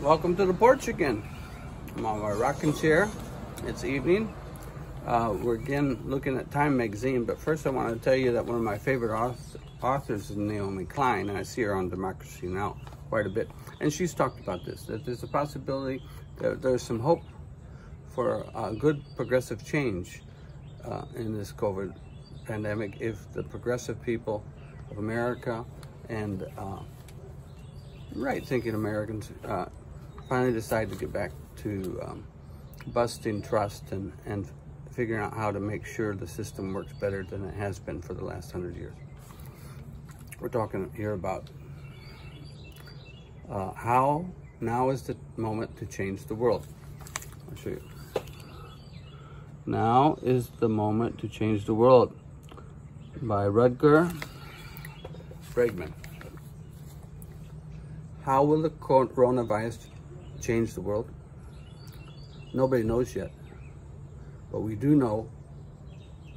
Welcome to the porch again. I'm on my rocking chair. It's evening. Uh, we're again looking at Time magazine, but first I want to tell you that one of my favorite authors is Naomi Klein, and I see her on Democracy Now! quite a bit. And she's talked about this, that there's a possibility that there's some hope for uh, good progressive change uh, in this COVID pandemic if the progressive people of America and uh, right thinking Americans uh, finally decide to get back to um, busting trust and, and figuring out how to make sure the system works better than it has been for the last hundred years. We're talking here about uh, how now is the moment to change the world. I'll show you. Now is the moment to change the world by Rutger Bregman. How will the coronavirus change the world? Nobody knows yet. But we do know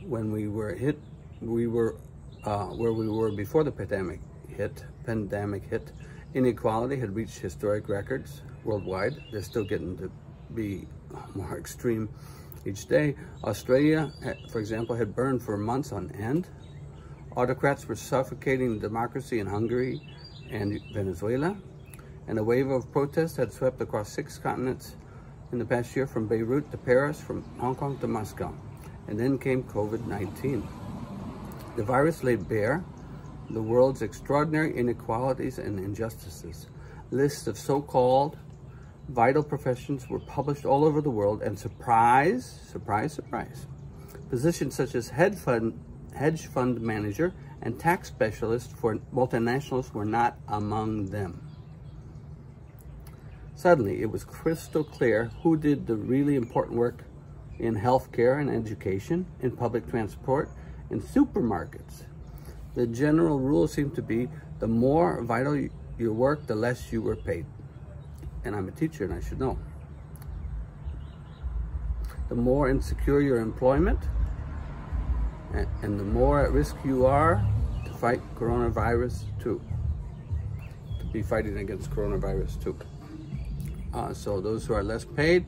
when we were hit, we were uh, where we were before the pandemic hit, pandemic hit, inequality had reached historic records worldwide. They're still getting to be more extreme each day. Australia, eh, for example, had burned for months on end. Autocrats were suffocating democracy in Hungary and Venezuela and a wave of protests had swept across six continents in the past year from Beirut to Paris, from Hong Kong to Moscow. And then came COVID-19. The virus laid bare the world's extraordinary inequalities and injustices. Lists of so-called vital professions were published all over the world and surprise, surprise, surprise, positions such as hedge fund, hedge fund manager and tax specialist for multinationals were not among them. Suddenly, it was crystal clear who did the really important work in healthcare and education, in public transport, in supermarkets. The general rule seemed to be the more vital your work, the less you were paid. And I'm a teacher and I should know. The more insecure your employment, and the more at risk you are to fight coronavirus too, to be fighting against coronavirus too. Uh, so those who are less paid,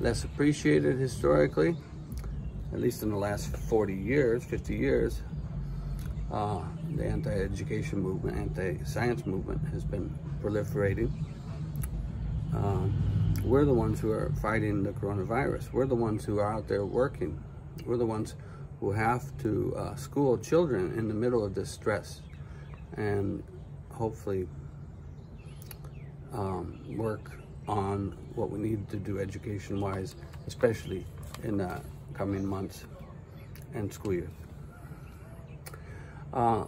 less appreciated historically, at least in the last 40 years, 50 years, uh, the anti-education movement, anti-science movement has been proliferating. Uh, we're the ones who are fighting the coronavirus. We're the ones who are out there working. We're the ones who have to uh, school children in the middle of this stress and hopefully um, work on what we need to do education-wise, especially in the coming months and school year. Uh,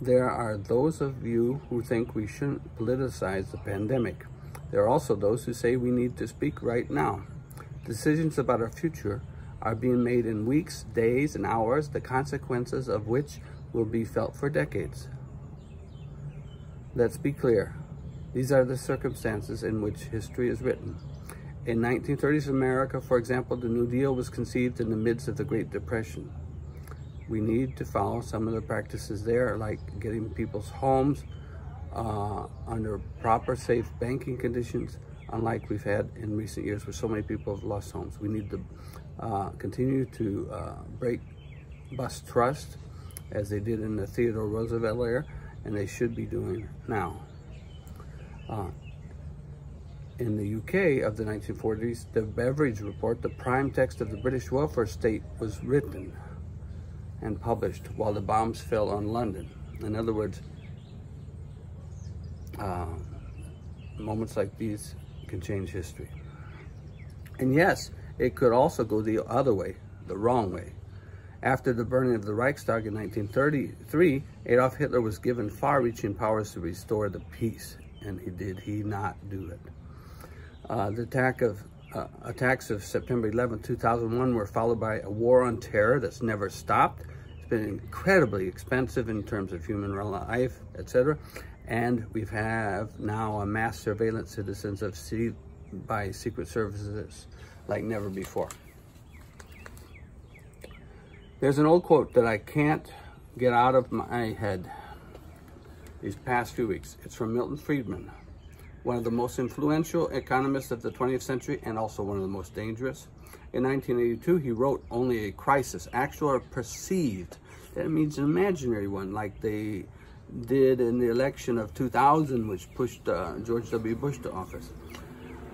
there are those of you who think we shouldn't politicize the pandemic. There are also those who say we need to speak right now. Decisions about our future are being made in weeks, days, and hours, the consequences of which will be felt for decades. Let's be clear. These are the circumstances in which history is written. In 1930s America, for example, the New Deal was conceived in the midst of the Great Depression. We need to follow some of the practices there, like getting people's homes uh, under proper, safe banking conditions, unlike we've had in recent years where so many people have lost homes. We need to uh, continue to uh, break bust trust, as they did in the Theodore Roosevelt era, and they should be doing now. Uh, in the UK of the 1940s, the Beveridge Report, the prime text of the British welfare state, was written and published while the bombs fell on London. In other words, uh, moments like these can change history. And yes, it could also go the other way, the wrong way. After the burning of the Reichstag in 1933, Adolf Hitler was given far-reaching powers to restore the peace and he did he not do it. Uh, the attack of uh, attacks of September 11, 2001 were followed by a war on terror that's never stopped. It's been incredibly expensive in terms of human life, etc. And we have now a mass surveillance citizens of C by secret services like never before. There's an old quote that I can't get out of my head these past few weeks. It's from Milton Friedman. one of the most influential economists of the 20th century and also one of the most dangerous. In 1982, he wrote only a crisis, actual or perceived. That means an imaginary one, like they did in the election of 2000, which pushed uh, George W. Bush to office.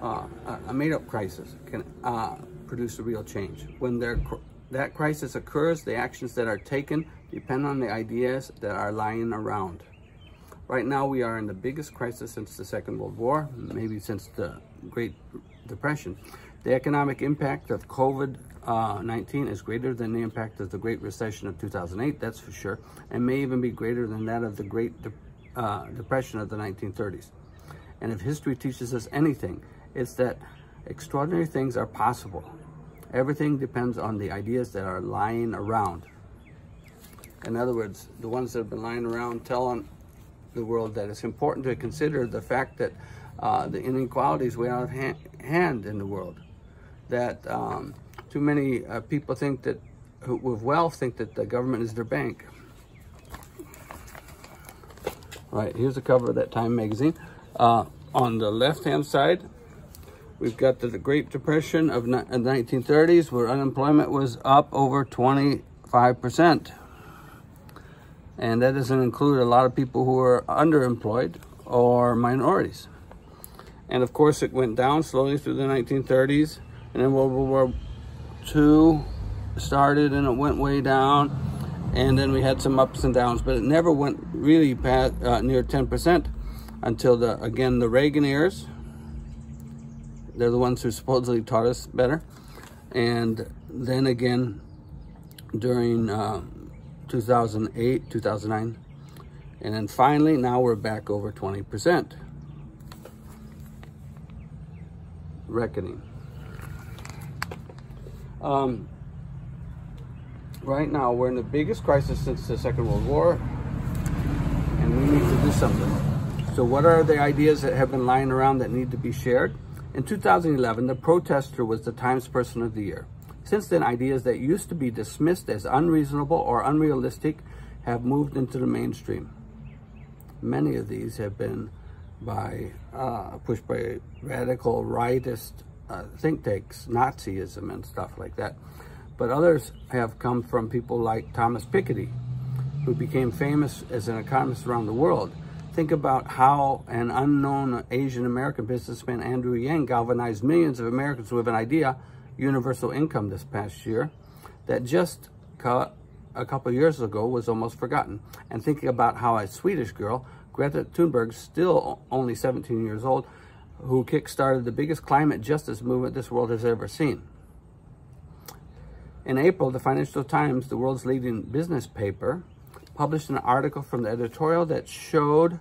Uh, a made-up crisis can uh, produce a real change. When there, that crisis occurs, the actions that are taken depend on the ideas that are lying around. Right now, we are in the biggest crisis since the Second World War, maybe since the Great Depression. The economic impact of COVID-19 is greater than the impact of the Great Recession of 2008, that's for sure, and may even be greater than that of the Great De uh, Depression of the 1930s. And if history teaches us anything, it's that extraordinary things are possible. Everything depends on the ideas that are lying around. In other words, the ones that have been lying around tell on the world that it's important to consider the fact that uh, the inequalities way out of ha hand in the world. That um, too many uh, people think that, with wealth, think that the government is their bank. Right, here's the cover of that Time magazine. Uh, on the left-hand side, we've got the, the Great Depression of the 1930s, where unemployment was up over 25%. And that doesn't include a lot of people who are underemployed or minorities. And of course, it went down slowly through the 1930s. And then World War II started and it went way down. And then we had some ups and downs, but it never went really past, uh, near 10% until the, again, the Reagan years. They're the ones who supposedly taught us better. And then again, during uh, 2008, 2009. And then finally, now we're back over 20%. Reckoning. Um, right now, we're in the biggest crisis since the Second World War, and we need to do something. So what are the ideas that have been lying around that need to be shared? In 2011, the protester was the Times Person of the Year. Since then, ideas that used to be dismissed as unreasonable or unrealistic have moved into the mainstream. Many of these have been by uh, pushed by radical rightist uh, think tanks, Nazism and stuff like that. But others have come from people like Thomas Piketty, who became famous as an economist around the world. Think about how an unknown Asian American businessman, Andrew Yang, galvanized millions of Americans with an idea universal income this past year that just caught a couple years ago was almost forgotten. And thinking about how a Swedish girl, Greta Thunberg, still only 17 years old, who kickstarted the biggest climate justice movement this world has ever seen. In April, the Financial Times, the world's leading business paper, published an article from the editorial that showed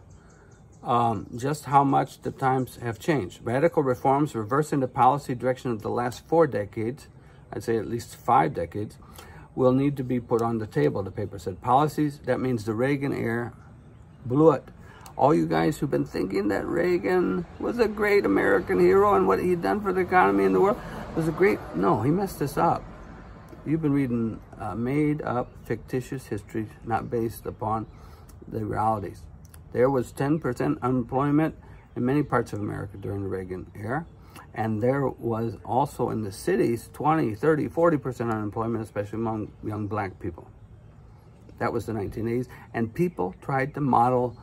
um, just how much the times have changed. Radical reforms reversing the policy direction of the last four decades, I'd say at least five decades, will need to be put on the table, the paper said. Policies, that means the Reagan era blew it. All you guys who've been thinking that Reagan was a great American hero and what he'd done for the economy in the world was a great, no, he messed this up. You've been reading uh, made up fictitious history, not based upon the realities. There was 10% unemployment in many parts of America during the Reagan era. And there was also in the cities 20, 30, 40% unemployment, especially among young black people. That was the 1980s. And people tried to model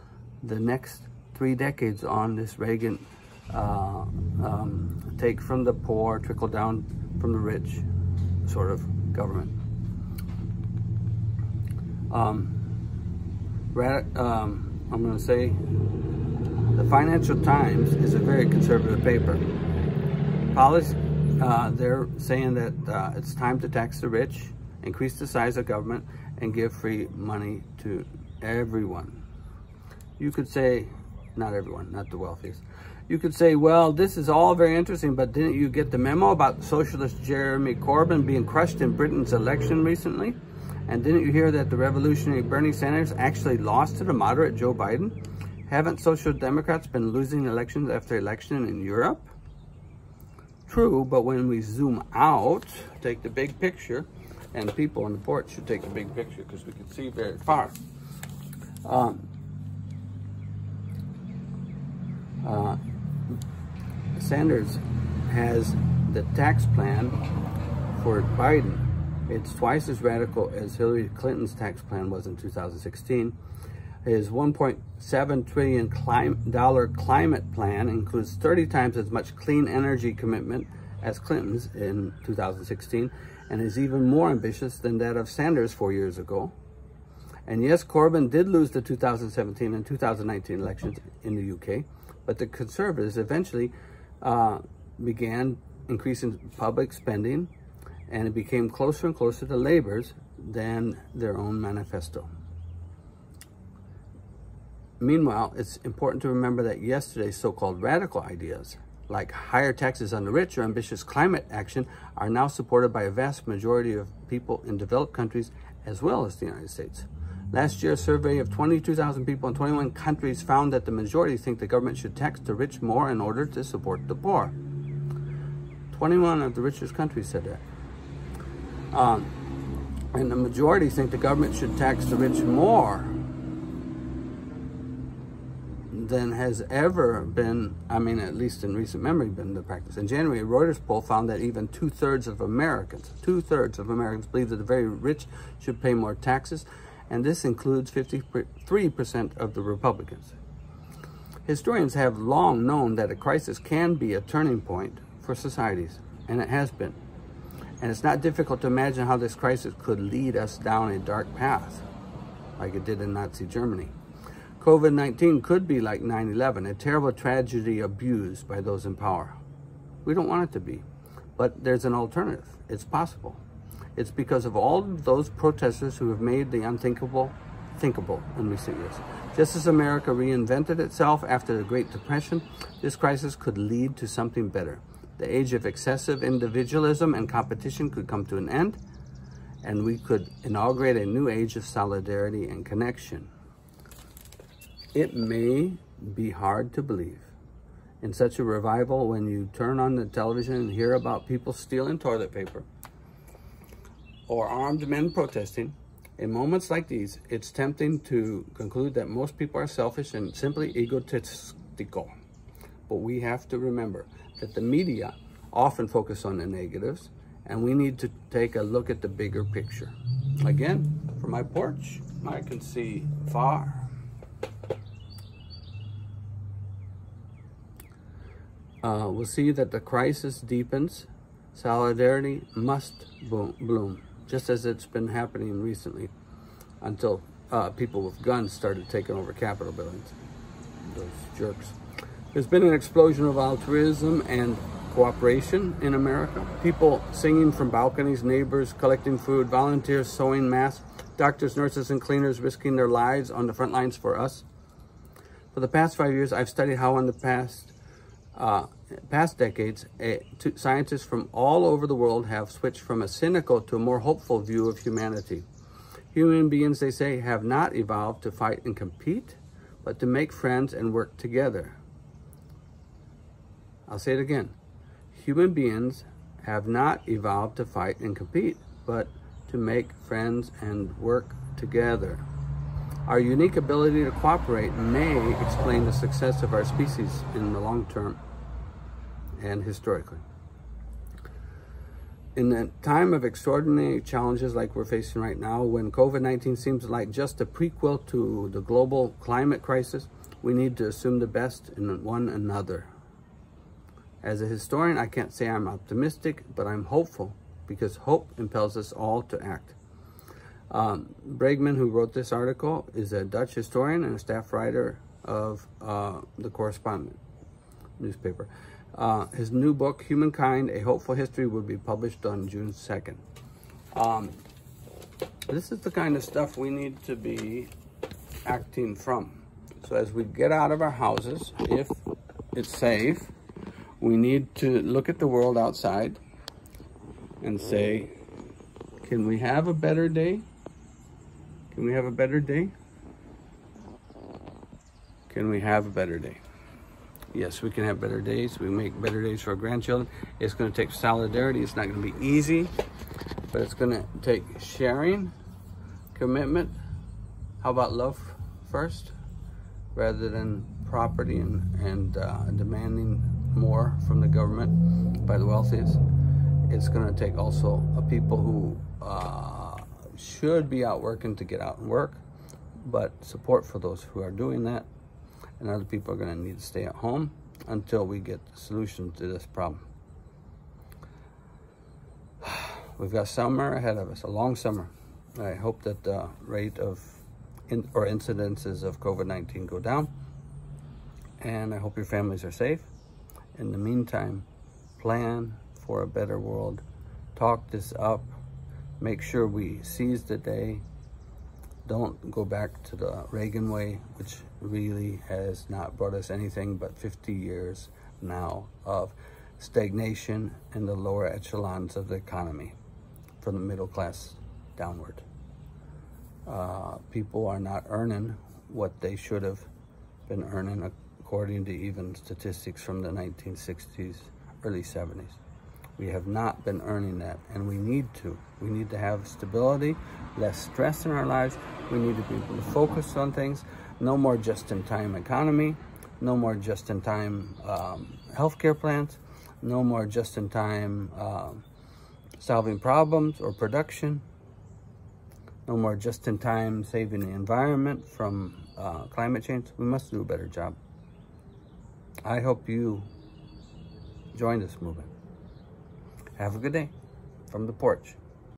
the next three decades on this Reagan uh, um, take from the poor, trickle down from the rich sort of government. Um, um, I'm going to say the Financial Times is a very conservative paper. Policy, uh, they're saying that uh, it's time to tax the rich, increase the size of government, and give free money to everyone. You could say, not everyone, not the wealthiest. You could say, well, this is all very interesting, but didn't you get the memo about socialist Jeremy Corbyn being crushed in Britain's election recently? And didn't you hear that the revolutionary Bernie Sanders actually lost to the moderate Joe Biden? Haven't social democrats been losing elections after election in Europe? True, but when we zoom out, take the big picture, and people on the porch should take the big picture because we can see very far. Um, uh, Sanders has the tax plan for Biden. It's twice as radical as Hillary Clinton's tax plan was in 2016. His 1.7 trillion clim dollar climate plan includes 30 times as much clean energy commitment as Clinton's in 2016 and is even more ambitious than that of Sanders four years ago. And yes, Corbyn did lose the 2017 and 2019 elections in the UK, but the Conservatives eventually uh, began increasing public spending and it became closer and closer to Labor's than their own manifesto. Meanwhile, it's important to remember that yesterday's so-called radical ideas, like higher taxes on the rich or ambitious climate action, are now supported by a vast majority of people in developed countries as well as the United States. Last year, a survey of 22,000 people in 21 countries found that the majority think the government should tax the rich more in order to support the poor. 21 of the richest countries said that. Um, and the majority think the government should tax the rich more than has ever been, I mean, at least in recent memory, been the practice. In January, a Reuters poll found that even two-thirds of Americans, two-thirds of Americans believe that the very rich should pay more taxes, and this includes 53% of the Republicans. Historians have long known that a crisis can be a turning point for societies, and it has been. And it's not difficult to imagine how this crisis could lead us down a dark path, like it did in Nazi Germany. COVID-19 could be like 9-11, a terrible tragedy abused by those in power. We don't want it to be, but there's an alternative. It's possible. It's because of all of those protesters who have made the unthinkable thinkable in recent years. Just as America reinvented itself after the Great Depression, this crisis could lead to something better. The age of excessive individualism and competition could come to an end, and we could inaugurate a new age of solidarity and connection. It may be hard to believe in such a revival when you turn on the television and hear about people stealing toilet paper or armed men protesting. In moments like these, it's tempting to conclude that most people are selfish and simply egotistical. But we have to remember that the media often focus on the negatives and we need to take a look at the bigger picture. Again, from my porch, I can see far. uh, we'll see that the crisis deepens. Solidarity must boom, bloom, just as it's been happening recently until uh, people with guns started taking over Capitol buildings. Those jerks. There's been an explosion of altruism and cooperation in America. People singing from balconies, neighbors collecting food, volunteers sewing masks, doctors, nurses, and cleaners risking their lives on the front lines for us. For the past five years, I've studied how in the past uh, past decades, scientists from all over the world have switched from a cynical to a more hopeful view of humanity. Human beings, they say, have not evolved to fight and compete, but to make friends and work together. I'll say it again. Human beings have not evolved to fight and compete, but to make friends and work together. Our unique ability to cooperate may explain the success of our species in the long term and historically. In a time of extraordinary challenges like we're facing right now, when COVID-19 seems like just a prequel to the global climate crisis, we need to assume the best in one another. As a historian, I can't say I'm optimistic, but I'm hopeful because hope impels us all to act. Um, Bregman, who wrote this article, is a Dutch historian and a staff writer of uh, the Correspondent newspaper. Uh, his new book, Humankind, A Hopeful History, will be published on June 2nd. Um, this is the kind of stuff we need to be acting from. So as we get out of our houses, if it's safe, we need to look at the world outside and say, can we have a better day? Can we have a better day? Can we have a better day? Yes, we can have better days. We make better days for our grandchildren. It's going to take solidarity. It's not going to be easy, but it's going to take sharing, commitment. How about love first rather than property and, and uh, demanding more from the government by the wealthiest. It's going to take also people who uh, should be out working to get out and work, but support for those who are doing that. And other people are going to need to stay at home until we get the solution to this problem. We've got summer ahead of us, a long summer. I hope that the rate of in, or incidences of COVID-19 go down. And I hope your families are safe. In the meantime, plan for a better world. Talk this up. Make sure we seize the day. Don't go back to the Reagan way, which really has not brought us anything but 50 years now of stagnation in the lower echelons of the economy from the middle class downward. Uh, people are not earning what they should have been earning according to even statistics from the 1960s, early 70s. We have not been earning that, and we need to. We need to have stability, less stress in our lives. We need to be able to focus on things. No more just-in-time economy. No more just-in-time um, healthcare plans. No more just-in-time uh, solving problems or production. No more just-in-time saving the environment from uh, climate change. We must do a better job. I hope you join this movement. Have a good day from the porch.